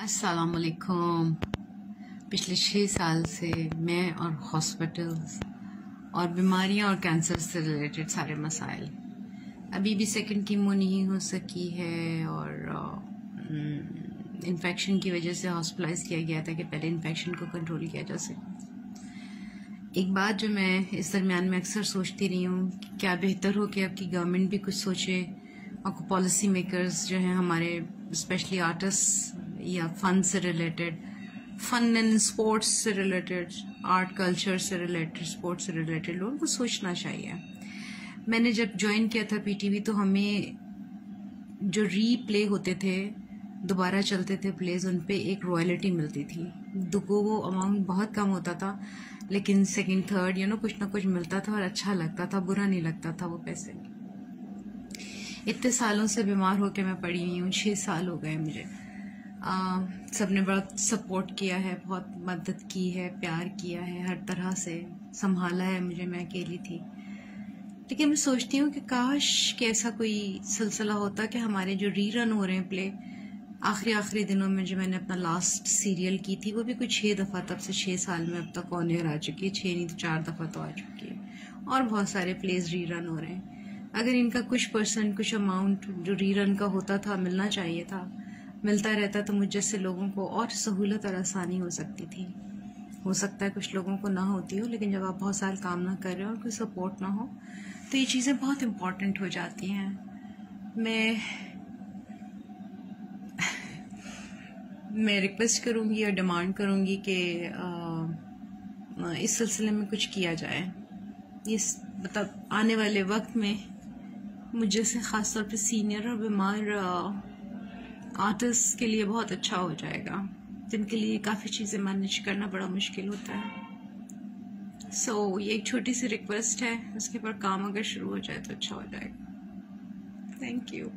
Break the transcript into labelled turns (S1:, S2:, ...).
S1: असलकुम पिछले छः साल से मैं और हॉस्पिटल्स और बीमारियाँ और कैंसर से रिलेटेड सारे मसाइल। अभी भी सेकंड कीमो नहीं हो सकी है और इन्फेक्शन की वजह से हॉस्पिटलाइज किया गया था कि पहले इन्फेक्शन को कंट्रोल किया जा सके। एक बात जो मैं इस दरमियान में अक्सर सोचती रही हूँ कि क्या बेहतर हो कि आपकी गवर्नमेंट भी कुछ सोचे और पॉलिसी मेकर्स जो हैं हमारे स्पेशली आर्टिस्ट या फन से रिलेटेड फन एंड स्पोर्ट्स से रिलेटेड आर्ट कल्चर से रिलेटेड स्पोर्ट्स से रिलेटेड लोगों को सोचना चाहिए। मैंने जब ज्वाइन किया था पीटीवी तो हमें जो री प्ले होते थे, दोबारा चलते थे प्लेज उन पे एक रॉयल्टी मिलती थी। दुगो वो अमाउंट बहुत कम होता था, लेकिन सेकंड थर्ड यू नो कुछ ना कुछ मिलता था और अच्छा लगता था, बुरा नहीं लगता था वो पैसे। इतने सालों से बीमार होकर मैं पड़ी हुई हूँ छः साल हो गए मुझे। सबने बड़ा सपोर्ट किया है, बहुत मदद की है, प्यार किया है, हर तरह से संभाला है मुझे, मैं अकेली थी। लेकिन मैं सोचती हूँ कि काश कि ऐसा कोई सिलसिला होता कि हमारे जो री रन हो रहे हैं प्ले आखिरी आखिरी दिनों में जो मैंने अपना लास्ट सीरियल की थी, वो भी कुछ छः दफ़ा, तब से छः साल में अब तक ऑन एयर आ चुकी है छः नहीं तो चार दफ़ा तो आ चुकी है। और बहुत सारे प्लेज री रन हो रहे हैं। अगर इनका कुछ परसेंट कुछ अमाउंट जो री रन का होता था, मिलना चाहिए था मिलता रहता तो मुझ जैसे लोगों को और सहूलत और आसानी हो सकती थी। हो सकता है कुछ लोगों को ना होती हो, लेकिन जब आप बहुत साल काम ना कर रहे हो और कोई सपोर्ट ना हो तो ये चीज़ें बहुत इंपॉर्टेंट हो जाती हैं। मैं मैं रिक्वेस्ट करूँगी और डिमांड करूँगी कि इस सिलसिले में कुछ किया जाए। इस मतलब आने वाले वक्त में मुझे से ख़ास तौर पे सीनियर और बीमार आर्टिस्ट के लिए बहुत अच्छा हो जाएगा। जिनके लिए काफ़ी चीज़ें मैनेज करना बड़ा मुश्किल होता है। सो so, ये एक छोटी सी रिक्वेस्ट है। उसके ऊपर काम अगर शुरू हो जाए तो अच्छा हो जाएगा। Thank you